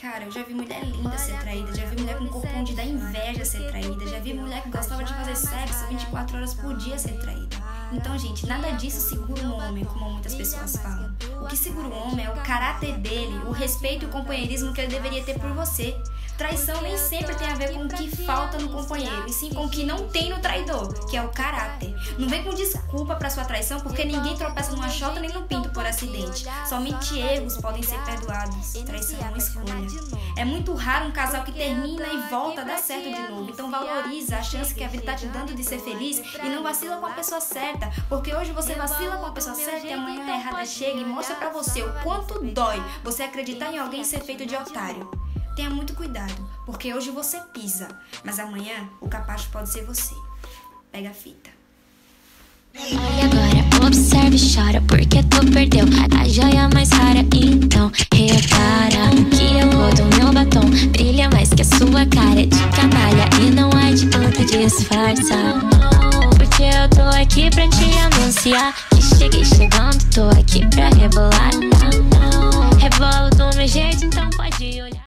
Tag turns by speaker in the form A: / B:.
A: Cara, eu já vi mulher linda ser traída, já vi mulher com corpo onde dá inveja ser traída, já vi mulher que gostava de fazer sexo 24 horas por dia ser traída. Então, gente, nada disso segura um homem, como muitas pessoas falam. O que segura o homem é o caráter dele, o respeito e o companheirismo que ele deveria ter por você. Traição nem sempre tem a ver com o que falta no companheiro, e sim com o que não tem no traidor, que é o caráter. Não vem com desculpa para sua traição, porque ninguém tropeça numa chota nem no pinto por acidente. Somente erros podem ser perdoados. Traição é uma escolha. É muito raro um casal que termina e volta a dar certo de novo. Então valoriza a chance que a vida tá te dando de ser feliz e não vacila com a pessoa certa, porque hoje você vacila com a pessoa certa e amanhã a errada chega e mostra para você o quanto dói você acreditar em alguém ser feito de otário. Tenha muito cuidado, porque hoje você pisa, mas amanhã o capacho pode ser você. Pega a fita.
B: Olha agora, observe e chora porque tu perdeu a joia mais rara. Então repara que a cor do meu batom brilha mais que a sua cara de canalha e não adianta disfarçar. Porque eu tô aqui pra te anunciar que cheguei chegando, tô aqui pra rebolar.